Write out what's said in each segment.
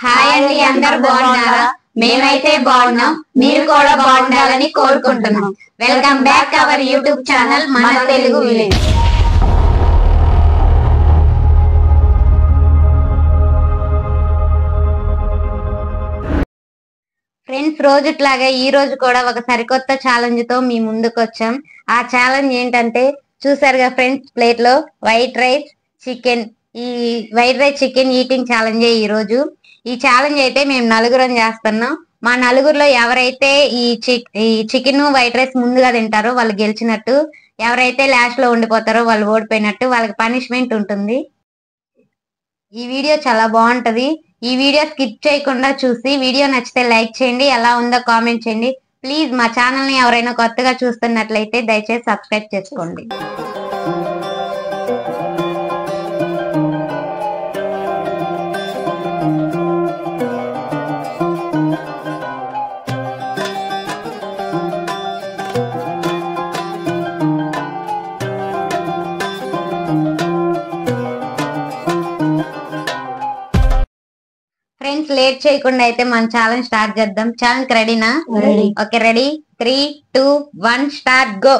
Hi అండి అందరు బాగున్నారా? మేమైతే బాగున్నాం మీరు కూడా బాగుండాలని కోరుకుంటున్నాం. Welcome back our YouTube channel మన తెలుగు విలేజ్ ఫ్రెండ్స్ రోజుట్లాగా ఈ రోజు కూడా ఒక సరికొత్త ఛాలెంజ్తో మీ ముందుకు వచ్చాం ఆ ఛాలెంజ్ ఏంటంటే చూసారుగా ఫ్రెండ్స్ ప్లేట్లో వైట్ రైస్ చికెన్ ఈ white rice chicken eating challenge ఈ రోజు. ఈ ఛాలెంజ్ అయితే మేము నలుగురం చేస్తున్నాం. మా నలుగురిలో ఎవరైతే ఈ ఈ చికెన్ వైట్ రైస్ ముందుగా తింటారో వాళ్ళు గెలిచినట్టు ఎవరైతే లాస్ట్లో ఉండిపోతారో వాళ్ళు ఓడిపోయినట్టు వాళ్ళకి పనిష్మెంట్ ఉంటుంది. ఈ వీడియో చాలా బాగుంటది. ఈ వీడియో స్కిప్ చేయకుండా చూసి వీడియో నచ్చితే లైక్ చేయండి ఎలా ఉందో కామెంట్ చేయండి. ప్లీజ్ మా ఛానల్ని ఎవరైనా కొత్తగా చూస్తున్నట్లయితే దయచేసి సబ్స్క్రైబ్ చేసుకోండి. లేట్ చేయకుండా అయితే మన ఛాలెంజ్ స్టార్ట్ చేద్దాం. ఛాలెంజ్ రెడీనా. Okay ready three two one start go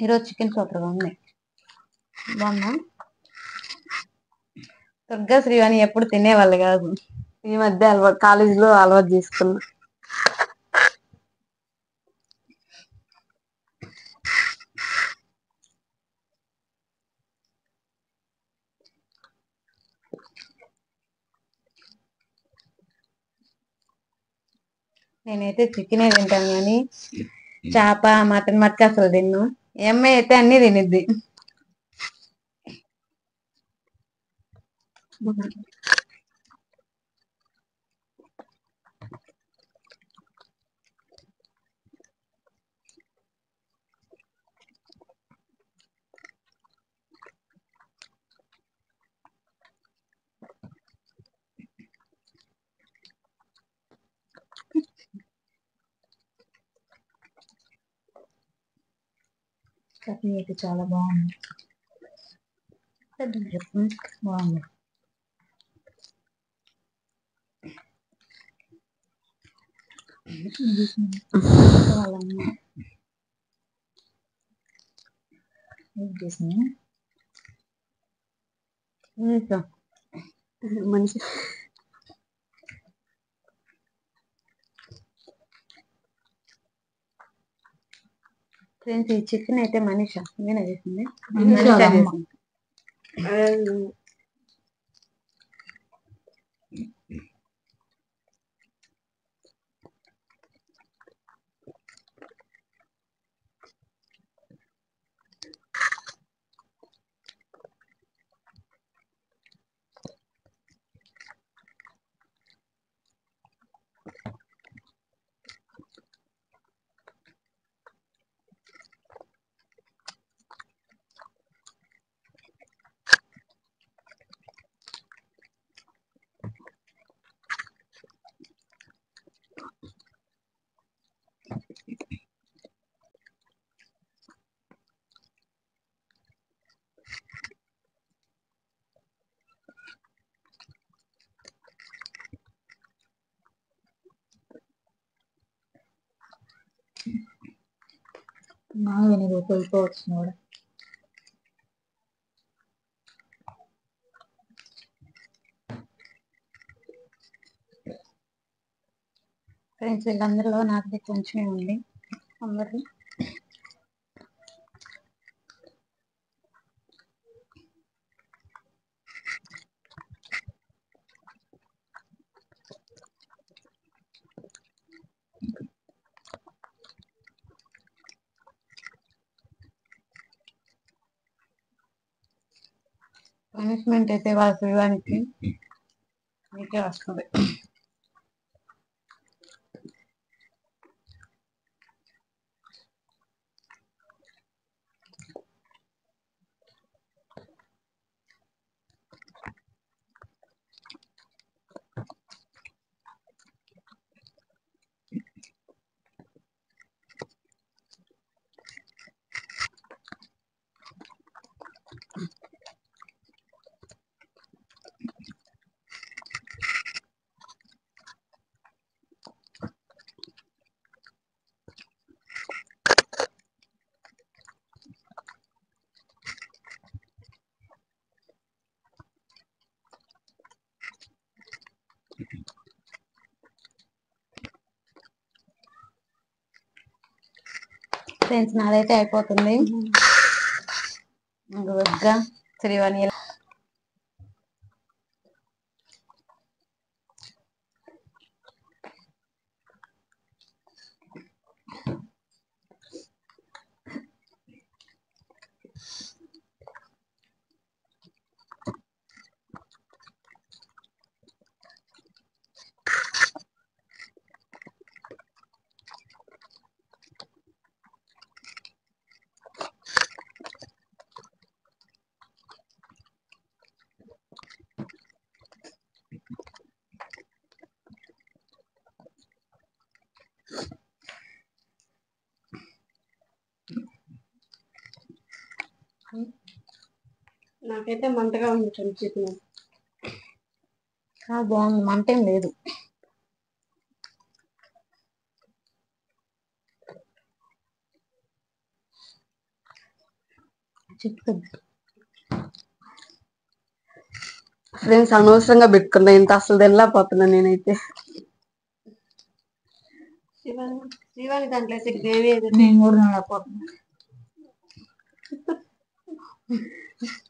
ఈరోజు చికెన్ సూపర్గా ఉంది. బాగున్నా దుర్గా శ్రీవాణి ఎప్పుడు తినేవాళ్ళు కాదు. ఈ మధ్య అలవాటు కాలేజీలో అలవాటు చేసుకున్నా. నేనైతే చికెనే తింటాను కానీ చేప మటన్ మటుకు అసలు తిన్ను. ఈ అమ్మాయి అయితే అన్ని తినిద్ది. చట్నీ అయితే చాలా బాగుంది బాగుంది మనిషి ఫ్రెండ్స్ ఈ చికెన్ అయితే మనిష నేనే చేసింది మనీషా. చేసింది. బాగా నీకు వెళ్ళిపోవచ్చు కూడా. ఫ్రెండ్స్ వీళ్ళందరిలో నాకు కొంచెమే ఉంది. అందరూ పనిష్మెంట్ అయితే వాళ్ళ శివానికి మీకే వస్తుంది. ఫ్రెండ్స్ నాదైతే అయిపోతుంది. ఇంకా శ్రీవాణి నాకైతే మంటగా ఉంది చికెన్ చాలా బాగుంది. మంట ఏం లేదు. ఫ్రెండ్స్ అనవసరంగా పెట్టుకున్నా. ఇంత అసలు తెల్లపోతున్నా నేనైతే. శివాని దాంట్లో నేను కూడా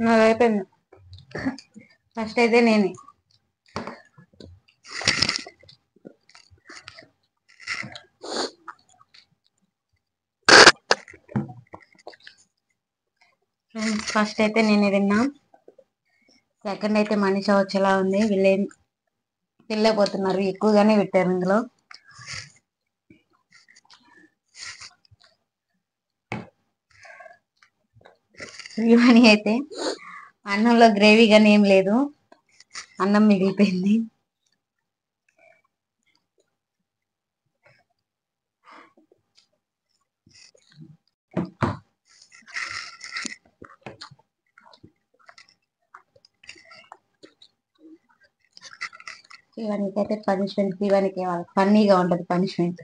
నాది అయిపోయింది ఫస్ట్ అయితే నేనే. ఫస్ట్ అయితే నేనే తిన్నా. సెకండ్ అయితే మనిషి వచ్చేలా ఉంది. వీళ్ళేం తినలేకపోతున్నారు. ఎక్కువగానే పెట్టారు ఇందులో. మనీ అయితే అన్నంలో గ్రేవీ కానీ ఏం లేదు. అన్నం మిగిలిపోయింది. శివానికి అయితే పనిష్మెంట్ శివానికి ఫన్నీగా ఉంటది పనిష్మెంట్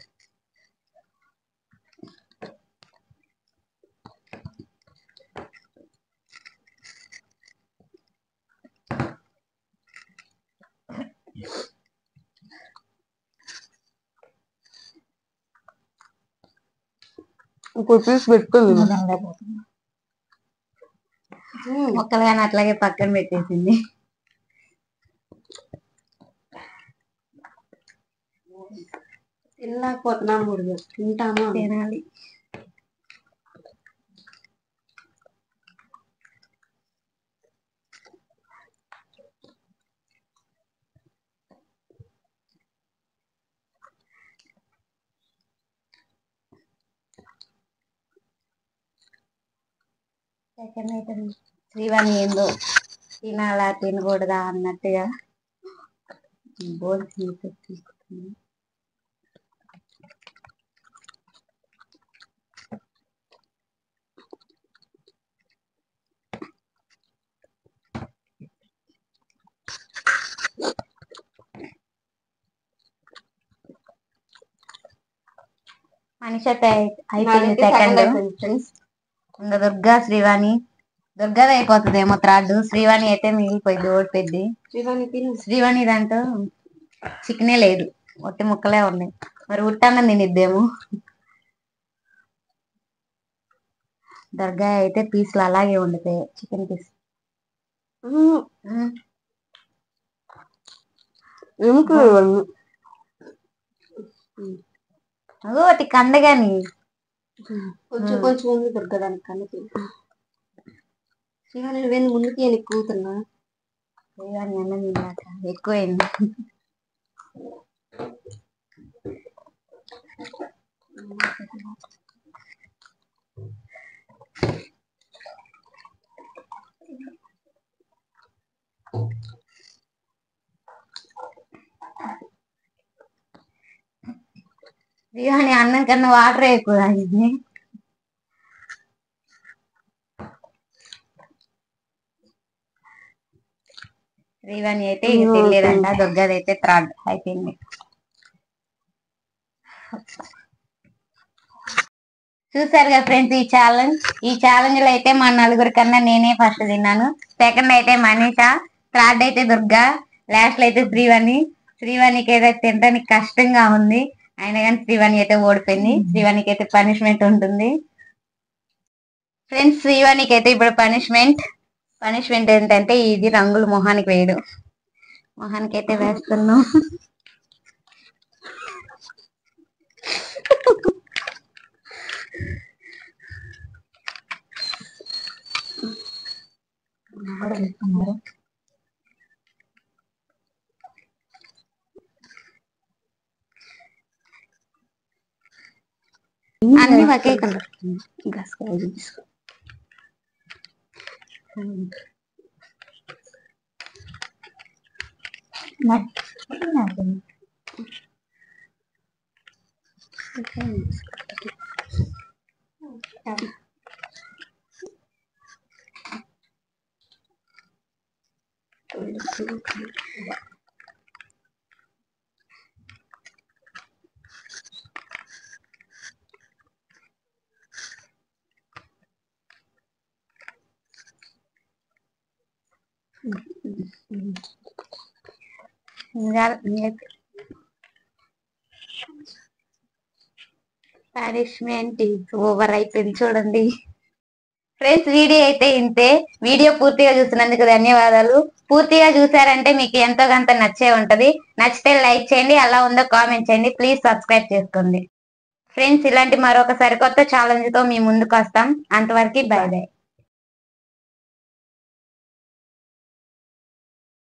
ఇంకో పీస్ పెట్టుకుంది మొక్కలు కానీ అట్లాగే పక్కన పెట్టేసింది. తినలేకపోతున్నాను కూడా తింటామా? తినాలి. సెకండ్ అయితే శ్రీవాణి ఏందో తినాలా తినకూడదా అన్నట్టుగా బోల్ మనిషి అయితే అయిపోయింది సెకండ్ ఫ్రెండ్స్ ఇంకా దుర్గా శ్రీవాణి. దుర్గాది అయిపోతుంది ఏమో త్రాడు. శ్రీవాణి అయితే మిగిలిపోయింది ఓడిపోయింది శ్రీవాణి దాంట్లో చికెనే లేదు. ఒట్టి ముక్కలే ఉన్నాయి. మరి ఉట్టన్నం తినిద్దేమో. దుర్గా అయితే పీసులు అలాగే ఉండిపోయాయి చికెన్ పీస్. అదో ఒకటి కండగాని. కొంచెం కొంచెం ఉంది దొరకడానికి కనుక శివాని నువ్వేంది ముందుకి నేను కూతున్నా. శ్రీవాణి అన్నం తిన్నాక ఎక్కువైంది. శ్రీవాణి అన్నం కన్నా వాటర్ ఎక్కువ తాగింది. శ్రీవాణి అయితే ఇక తెలియదంట దుర్గది అయితే థర్డ్ అయిపోయింది. చూసారుగా ఫ్రెండ్స్ ఈ ఛాలెంజ్ ఈ ఛాలెంజ్లో అయితే మా నలుగురి కన్నా నేనే ఫస్ట్ తిన్నాను. సెకండ్ అయితే మనీష థర్డ్ అయితే దుర్గా లాస్ట్లో అయితే శ్రీవాణి. శ్రీవాణికి అయితే తినడానికి కష్టంగా ఉంది. అయినా కానీ శ్రీవాణి అయితే ఓడిపోయింది. శ్రీవాణికి అయితే పనిష్మెంట్ ఉంటుంది. ఫ్రెండ్స్ శ్రీవాణికి అయితే ఇప్పుడు పనిష్మెంట్ పనిష్మెంట్ ఏంటంటే ఇది రంగులు మొహానికి వేయడం. మొహానికి అయితే వేస్తున్నాం అన్ని ఒకే కలర్ గసగసాలు తీసుకో. పనిష్మెంట్ ఓవర్ అయిపోయింది చూడండి. ఫ్రెండ్స్ వీడియో అయితే ఇంతే. వీడియో పూర్తిగా చూసినందుకు ధన్యవాదాలు. పూర్తిగా చూసారంటే మీకు ఎంతో కొంత నచ్చే ఉంటది. నచ్చితే లైక్ చేయండి అలా ఉందో కామెంట్ చేయండి. ప్లీజ్ సబ్స్క్రైబ్ చేసుకోండి. ఫ్రెండ్స్ ఇలాంటి మరొక సరికొత్త ఛాలెంజ్తో మీ ముందుకు వస్తాం. అంతవరకు బై బై.